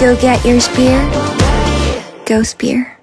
Go get your spear. Go spear.